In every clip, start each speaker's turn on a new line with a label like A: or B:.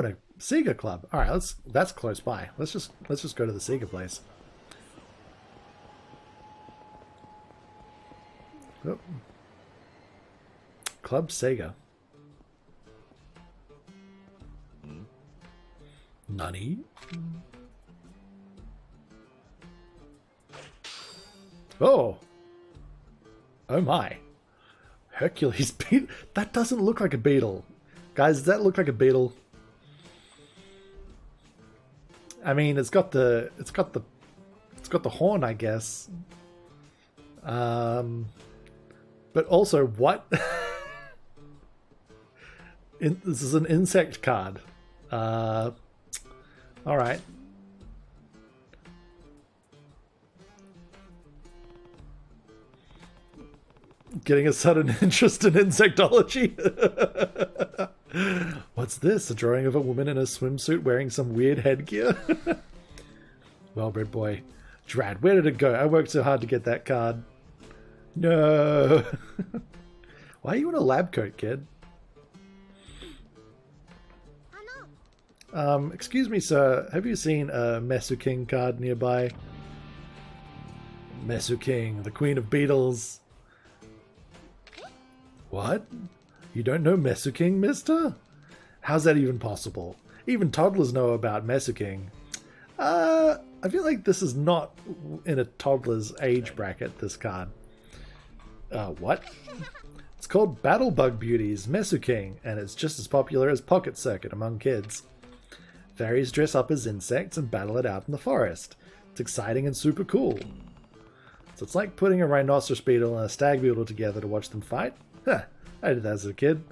A: and a Sega club. All right, let's. That's close by. Let's just let's just go to the Sega place. Oh. Club Sega. Hmm. Nani? Oh. Oh my. Hercules beetle. That doesn't look like a beetle. Guys, does that look like a beetle? I mean, it's got the it's got the it's got the horn, I guess. Um but also what? In, this is an insect card. Uh all right. Getting a sudden interest in insectology. What's this? A drawing of a woman in a swimsuit wearing some weird headgear? well bred boy. Drad, where did it go? I worked so hard to get that card. No. Why are you in a lab coat, kid? Um, excuse me, sir. Have you seen a Mesu King card nearby? Mesu King, the queen of beetles. What? You don't know Mesuking, mister? How's that even possible? Even toddlers know about Mesuking. Uh, I feel like this is not in a toddler's age bracket, this card. Uh, what? It's called Battle Bug Beauties, Mesuking, and it's just as popular as Pocket Circuit among kids. Fairies dress up as insects and battle it out in the forest. It's exciting and super cool. So it's like putting a rhinoceros beetle and a stag beetle together to watch them fight. Huh, I did that as a kid.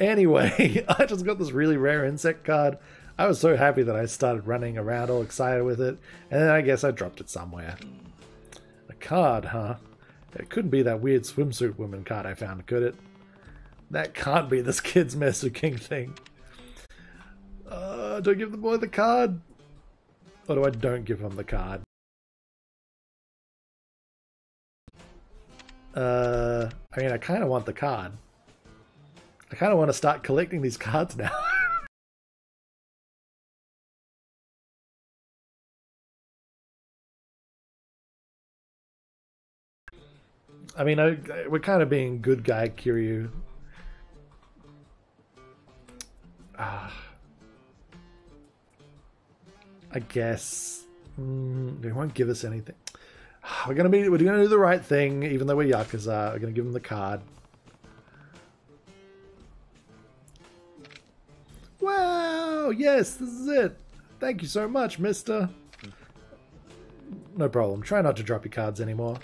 A: Anyway, I just got this really rare insect card. I was so happy that I started running around all excited with it, and then I guess I dropped it somewhere. A card, huh? It couldn't be that weird swimsuit woman card I found, could it? That can't be this kid's Mesuking thing. Uh, do I give the boy the card? Or do I don't give him the card? Uh, I mean, I kind of want the card. I kind of want to start collecting these cards now. I mean, I, we're kind of being good guy Kiryu. Ah. I guess mm, they won't give us anything. We're gonna be we're gonna do the right thing, even though we're yakuza. We're gonna give them the card. Wow! Yes, this is it. Thank you so much, Mister. No problem. Try not to drop your cards anymore.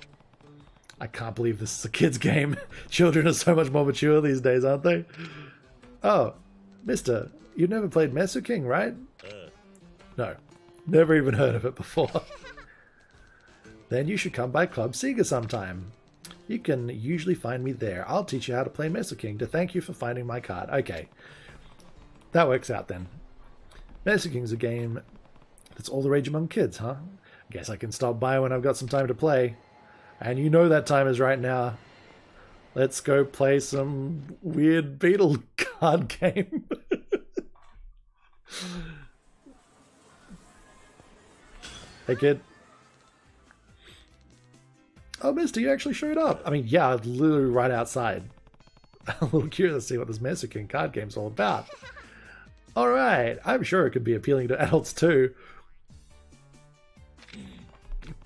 A: I can't believe this is a kid's game. Children are so much more mature these days, aren't they? Oh, Mister, you've never played Mesuking, right? Uh. No. Never even heard of it before. then you should come by Club Sega sometime. You can usually find me there. I'll teach you how to play Mesuking to thank you for finding my card. Okay. That works out then. Mesuking's a game that's all the rage among kids, huh? Guess I can stop by when I've got some time to play. And you know that time is right now. Let's go play some weird beetle card game. Hey, kid. Oh, Mister, you actually showed up. I mean, yeah, literally right outside. I'm a little curious to see what this Mesuking card game's all about. All right, I'm sure it could be appealing to adults too.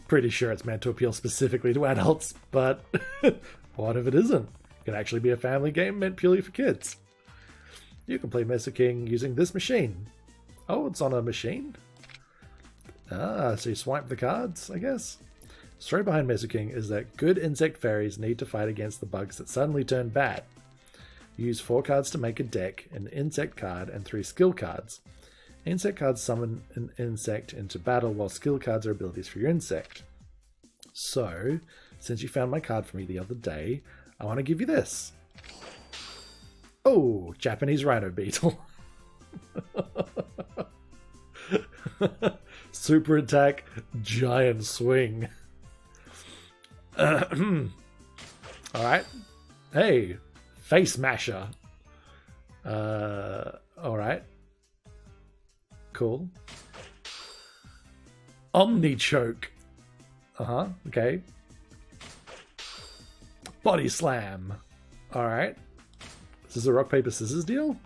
A: Pretty sure it's meant to appeal specifically to adults, but what if it isn't? It could actually be a family game meant purely for kids. You can play Mesuking using this machine. Oh, it's on a machine? Ah, so you swipe the cards, I guess? Story behind Mesuking is that good insect fairies need to fight against the bugs that suddenly turn bad. You use four cards to make a deck, an insect card, and three skill cards. Insect cards summon an insect into battle, while skill cards are abilities for your insect. So, since you found my card for me the other day, I want to give you this. Oh, Japanese rhino beetle. Super attack, giant swing. Uh, all right. Hey, face masher. Uh, all right. cool. Omni choke. Uh huh. Okay. Body slam. All right. This is a rock paper scissors deal?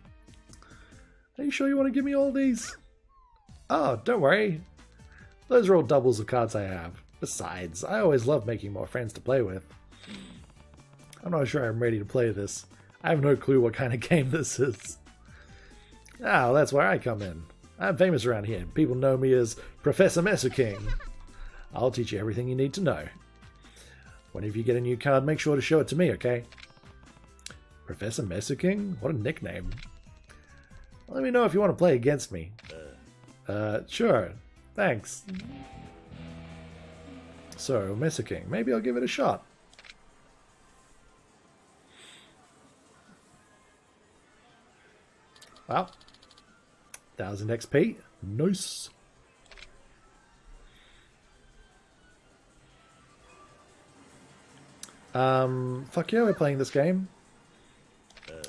A: Are you sure you want to give me all these? Oh, don't worry. Those are all doubles of cards I have. Besides, I always love making more friends to play with. I'm not sure I'm ready to play this. I have no clue what kind of game this is. Ah, well, that's where I come in. I'm famous around here. People know me as Professor Mesuking. I'll teach you everything you need to know. Whenever you get a new card, make sure to show it to me, okay? Professor Mesuking? What a nickname. Let me know if you want to play against me. Uh, sure. Thanks. So, Mesuking, maybe I'll give it a shot. Well, 1000 XP. Nice. Um, fuck yeah, we're playing this game.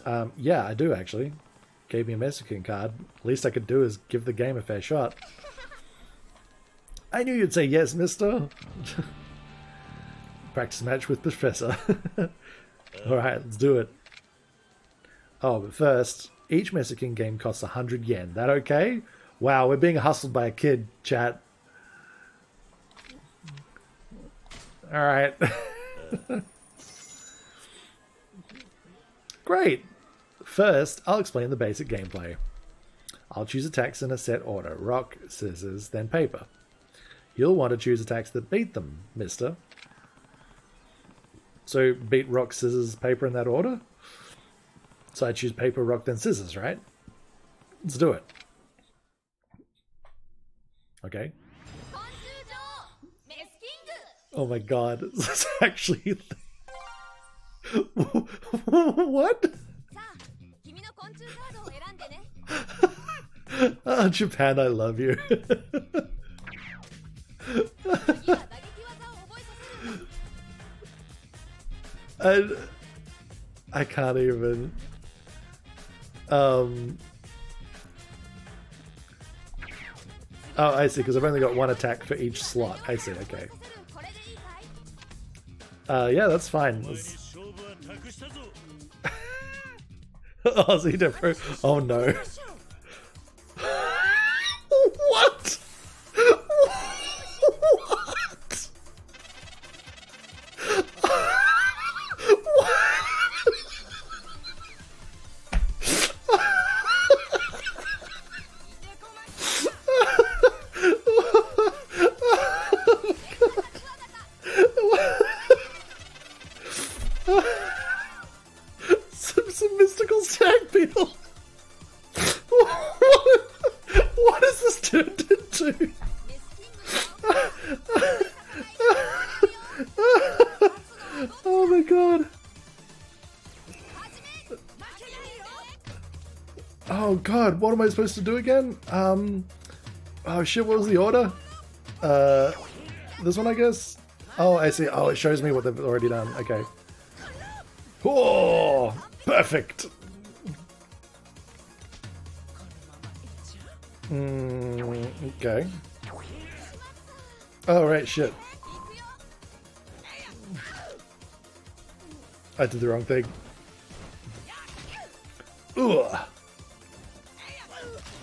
A: Um, yeah, I do actually. Gave me a Mesuking card. Least I could do is give the game a fair shot. I knew you'd say yes, mister. Practice match with Professor. Alright, let's do it. Oh, but first, each Mesuking game costs 100 yen. That okay? Wow, we're being hustled by a kid, chat. Alright. Great. First, I'll explain the basic gameplay. I'll choose attacks in a set order. Rock, scissors, then paper. You'll want to choose attacks that beat them, mister. So beat rock, scissors, paper in that order? So I choose paper, rock, then scissors, right? Let's do it. Okay. Oh my god, this is actually... what? oh, Japan, I love you. I, I can't even. Um. Oh, I see, because I've only got one attack for each slot. I see, okay. Uh, yeah, that's fine. Aussie Depot. Oh no. God. Oh god, what am I supposed to do again? Um, oh shit, what was the order? Uh, this one I guess? Oh, I see. Oh, it shows me what they've already done. Okay. Oh, perfect. Mm, okay. Oh, right, shit. I did the wrong thing. Ugh.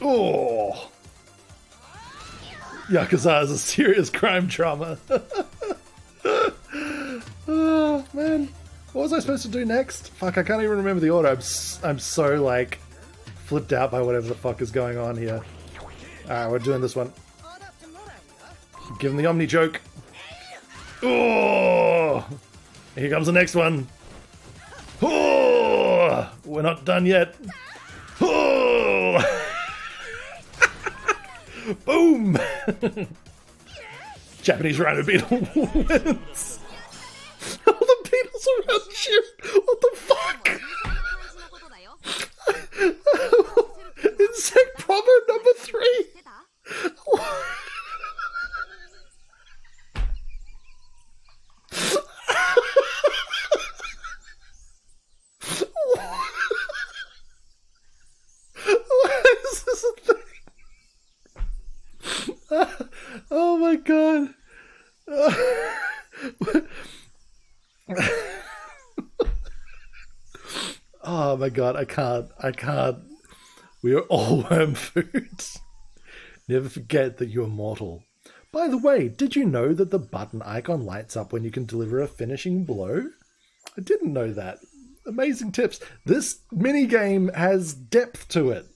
A: Oh. Yakuza is a serious crime drama. oh, man. What was I supposed to do next? Fuck, I can't even remember the order. I'm, I'm so, like, flipped out by whatever the fuck is going on here. Alright, we're doing this one. Give him the Omni choke. Oh! Here comes the next one. We're not done yet. Oh! Boom! Japanese rhino beetle wins. All the beetles around you. What the fuck? Insect proverb number three. Why is this a thing? my god. oh my god, I can't. I can't. We are all worm food. Never forget that you're mortal. By the way, did you know that the button icon lights up when you can deliver a finishing blow? I didn't know that. Amazing tips. This mini game has depth to it.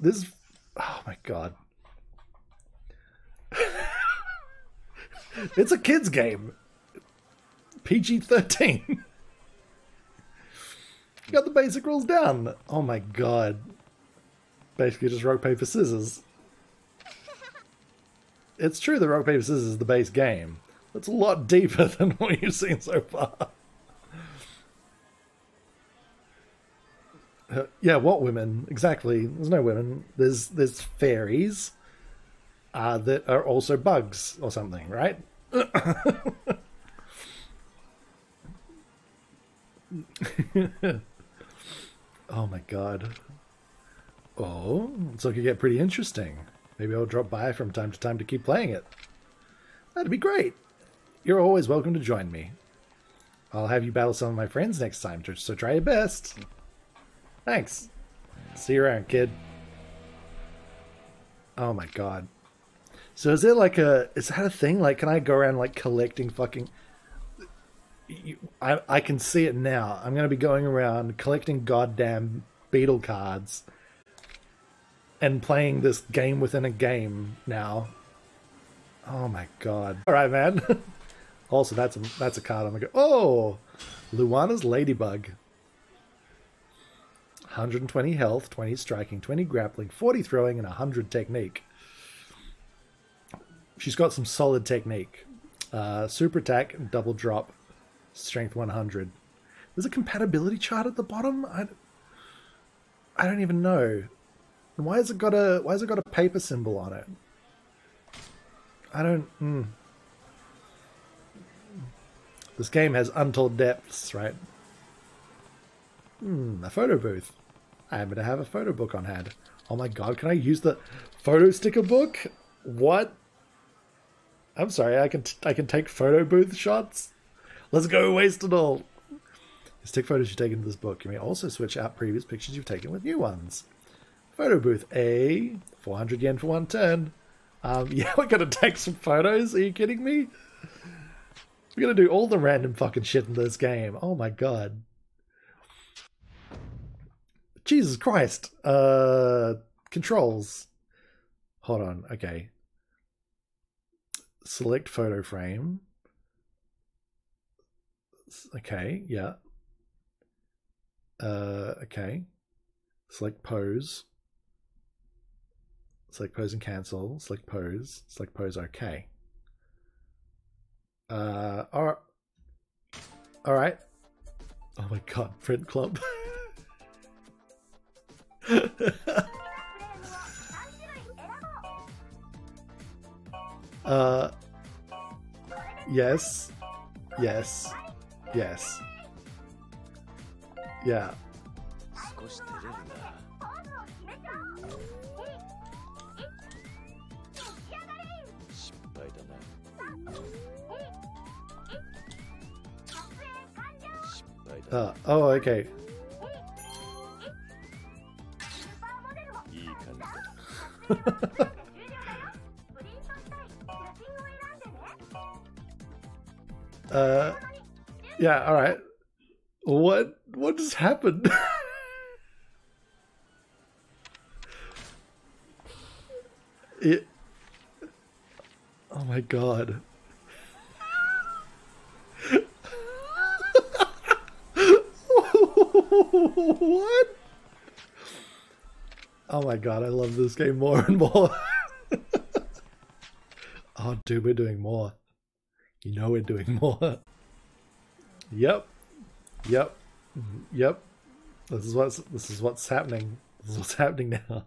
A: This oh my god. it's a kids game. PG-13. got the basic rules down. Oh my god. Basically just rock, paper, scissors. It's true that rock, paper, scissors is the base game. It's a lot deeper than what you've seen so far. Uh, yeah, what women? Exactly. There's no women. There's there's fairies uh, that are also bugs or something, right? oh my god. Oh, it's looking to get pretty interesting. Maybe I'll drop by from time to time to keep playing it. That'd be great. You're always welcome to join me. I'll have you battle some of my friends next time, so try your best. Thanks. See you around, kid. Oh my god. So is it like a is that a thing? Like can I go around like collecting fucking I I can see it now. I'm gonna be going around collecting goddamn beetle cards and playing this game within a game now. Oh my god. Alright man. also that's a that's a card I'm gonna go Oh Luana's Ladybug. 120 health, 20 striking, 20 grappling, 40 throwing, and 100 technique. She's got some solid technique. Uh, super attack, double drop, strength 100. There's a compatibility chart at the bottom. I, I don't even know. why has it got a Why has it got a paper symbol on it? I don't. Mm. This game has untold depths, right? Hmm, a photo booth. I happen to have a photo book on hand. Oh my god, can I use the photo sticker book? What? I'm sorry, I can I can take photo booth shots? Let's go waste it all. Stick photos you take into this book. You may also switch out previous pictures you've taken with new ones. Photo booth A, 400 yen for one turn. Um, yeah, we're gonna take some photos. Are you kidding me? We're gonna do all the random fucking shit in this game. Oh my god. Jesus Christ. Uh, controls. Hold on. Okay. Select photo frame. Okay. Yeah. Uh, okay. Select pose. Select pose and cancel. Select pose. Select pose. Okay. Uh, all right. All right. Oh my god, print club. uh, yes, yes, yes. Yeah. Uh, oh, okay. uh, yeah, all right. What what just happened? it. Oh my god. what? Oh my god, I love this game more and more. oh, dude, we're doing more. You know we're doing more. Yep. Yep. Yep. This is what's this is what's happening. This is what's happening now.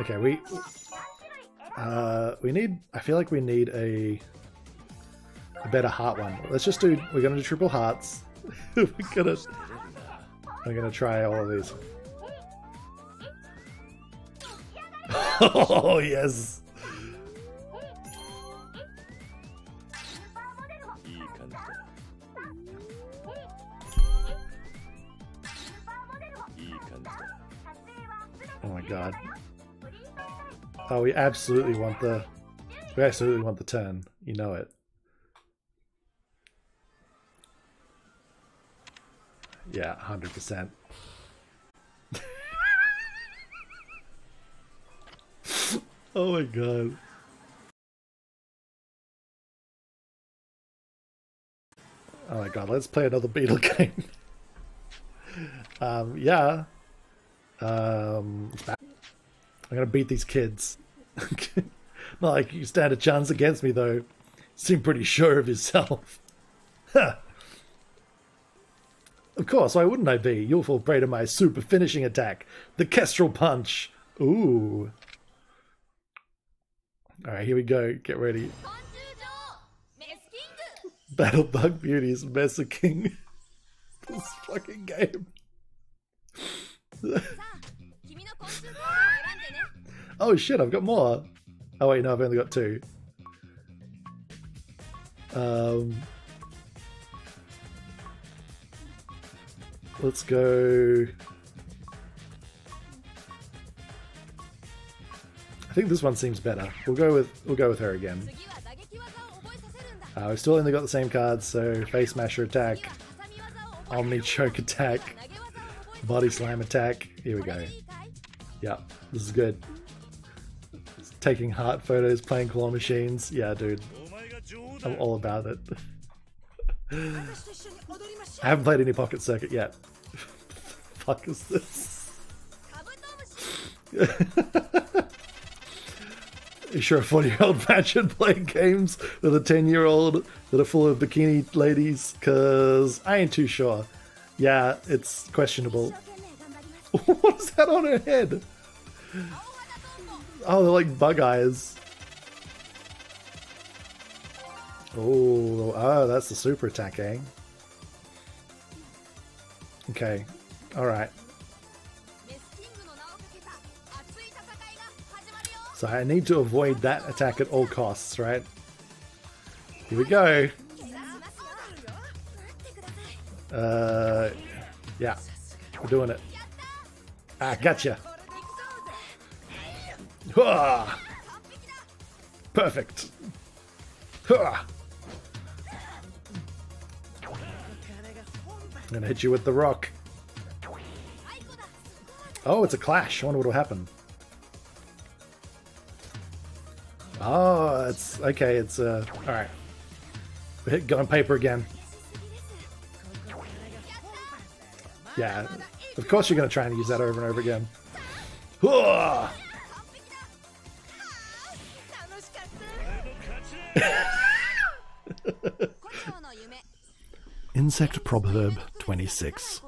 A: Okay, we uh we need I feel like we need a a better heart one. Let's just do we're gonna do triple hearts. we're gonna I'm gonna try all of these. Oh, yes. Oh my god. Oh, we absolutely want the... We absolutely want the turn. You know it. Yeah, 100%. oh my god. Oh my god, let's play another Beetle game. um, yeah. Um, I'm gonna beat these kids. Not like you stand a chance against me, though. Seem pretty sure of yourself. of course, why wouldn't I be? You'll fall prey to my super finishing attack, the Kestrel Punch. Ooh. All right, here we go. Get ready. Battle Bug Beauty's Mesuking. this fucking game. oh shit, I've got more. Oh wait, no, I've only got two. Um, let's go. I think this one seems better. We'll go with we'll go with her again. Uh, we've still only got the same cards, so face
B: masher
A: attack, omni choke attack, Body slam attack. Here we go. Yeah, this is good. Taking heart photos, playing claw machines. Yeah, dude. I'm all about it. I haven't played any Pocket Circuit yet. fuck is this? you sure a 40 year old man should play games with a 10 year old that are full of bikini ladies? Because I ain't too sure. Yeah, it's questionable. what is that on her head? Oh, they're like bug eyes. Oh, oh, that's the super attack, eh? Okay, alright. So I need to avoid that attack at all costs, right? Here we go. Uh, yeah, we're doing it. Ah, gotcha.
B: Ah,
A: perfect. Ah. I'm gonna hit you with the rock. Oh, it's a clash. I wonder what will happen. Oh, it's okay. It's uh, all right. We hit gun paper again. Yeah, of course you're going to try and use that over and over again. Insect Proverb 26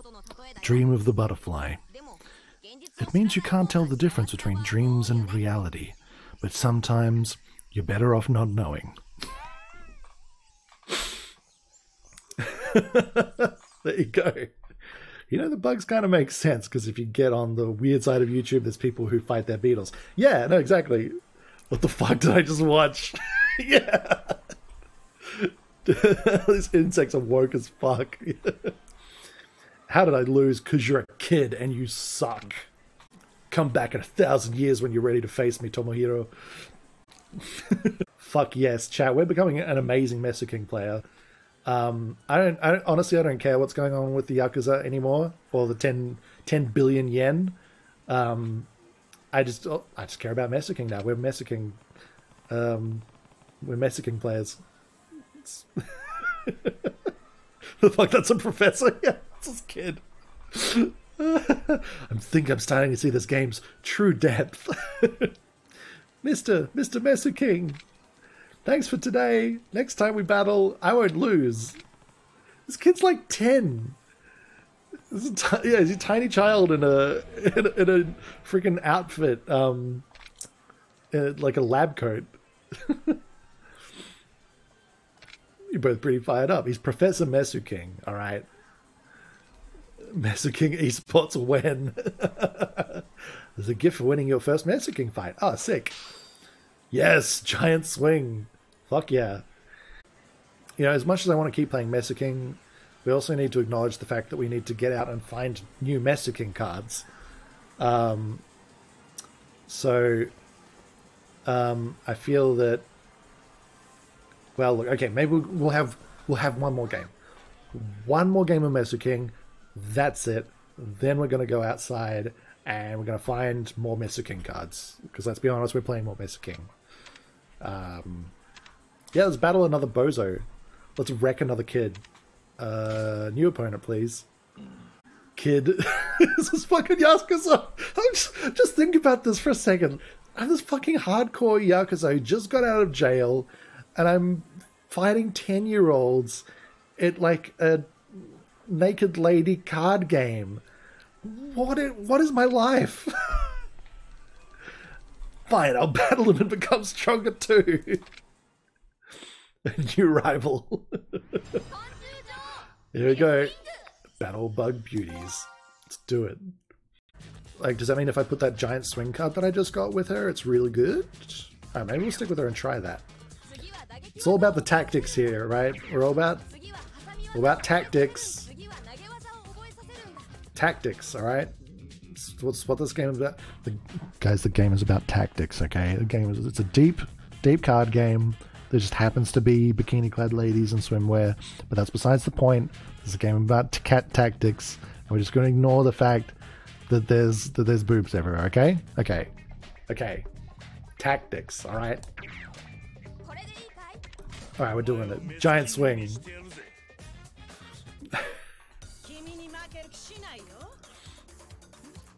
A: Dream of the Butterfly. It means you can't tell the difference between dreams and reality, but sometimes you're better off not knowing. there you go. You know, the bugs kind of make sense because if you get on the weird side of YouTube, there's people who fight their beetles. Yeah, no, exactly. What the fuck did I just watch? yeah. These insects are woke as fuck. How did I lose? Because you're a kid and you suck. Come back in a thousand years when you're ready to face me, Tomohiro. Fuck yes, chat. We're becoming an amazing King player. Um, I don't, I don't, honestly, I don't care what's going on with the Yakuza anymore or the 10, 10 billion yen. Um, I just, oh, I just care about King now. We're King. Um, we're Mesa players. The fuck, that's a professor? Yeah, it's this kid. I think I'm starting to see this game's true depth. Mister, Mister Mesuking, thanks for today. Next time we battle, I won't lose. This kid's like 10. This is a yeah, he's a tiny child in a in a, in a freaking outfit, um, in like a lab coat. You're both pretty fired up. He's Professor Mesu King, all right. Mesu King esports when. There's a gift for winning your first Mesuking fight. Oh, sick. Yes, giant swing. Fuck yeah. You know, as much as I want to keep playing Mesuking, we also need to acknowledge the fact that we need to get out and find new Mesuking cards. Um, so, um, I feel that. Well, look, okay, maybe we'll- have we'll have one more game, one more game of Mesuking. That's it. Then we're going to go outside and we're going to find more Mesuking cards. Because let's be honest, we're playing more Mesuking. Um, yeah, let's battle another bozo. Let's wreck another kid. Uh, new opponent, please. Kid. this is fucking Yakuza. I'm just, just think about this for a second. I'm this fucking hardcore Yakuza who just got out of jail, and I'm fighting 10 year olds at like a naked lady card game. What is, what is my life? Fine, I'll battle him and become stronger too. New rival. Here we go. Battle Bug Beauties. Let's do it. Like, does that mean if I put that giant swing card that I just got with her, it's really good? Maybe we'll stick with her and try that. It's all about the tactics here, right? We're all about, all about tactics. Tactics, all right? What's what this game is about? The, guys, the game is about tactics. Okay, the game is it's a deep, deep card game there just happens to be bikini clad ladies in swimwear, but that's besides the point. This is a game about t- cat tactics, and we're just going to ignore the fact that there's that there's boobs everywhere. Okay, okay, okay. Tactics. All right. All right, we're doing it. Giant swing.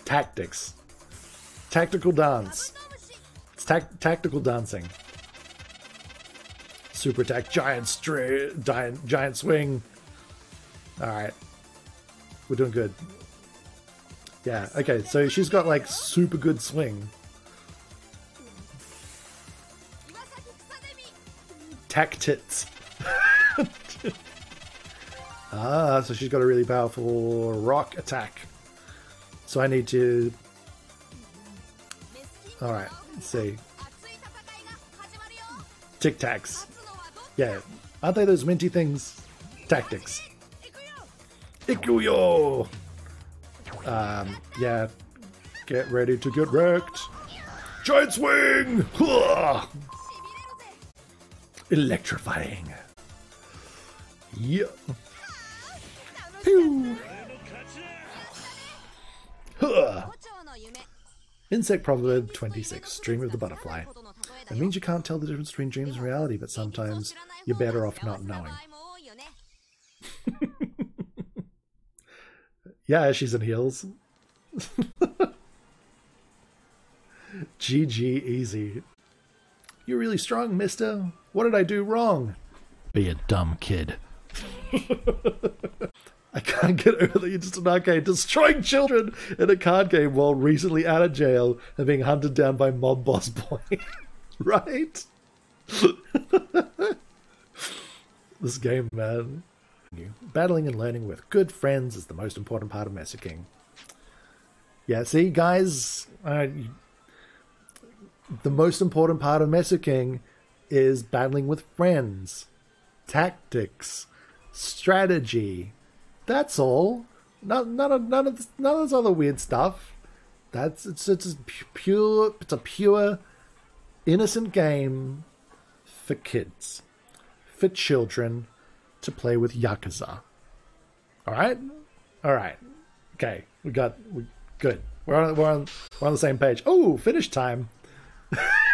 A: Tactics. Tactical dance. It's ta- tactical dancing. Super attack, giant, stra giant, giant swing. All right, we're doing good. Yeah. Okay. So she's got like super good swing. Tactits. ah, so she's got a really powerful rock attack. So I need to. All right. see. Tic Tacs. Yeah, aren't they those minty things? Tactics. Ikuyo! Um, yeah. Get ready to get wrecked. Giant swing! Electrifying. Yeah. Pew! Insect Proverb 26, Stream of the Butterfly. It means you can't tell the difference between dreams and reality, but sometimes you're better off not knowing. Yeah, she's in heels. GG easy. You're really strong, mister. What did I do wrong? Be a dumb kid. I can't get over that you're just an arcade destroying children in a card game while recently out of jail and being hunted down by mob boss boy. right? this game, man. Battling and learning with good friends is the most important part of Mesuking. Yeah, see, guys, uh, the most important part of Mesuking is battling with friends, tactics, strategy. That's all. None, none of none of this, none of this other weird stuff. That's it's it's pure it's a pure innocent game for kids, for children to play with Yakuza. All right, all right, okay. We got we good. We're on we're on we're on the same page. Oh, finish time.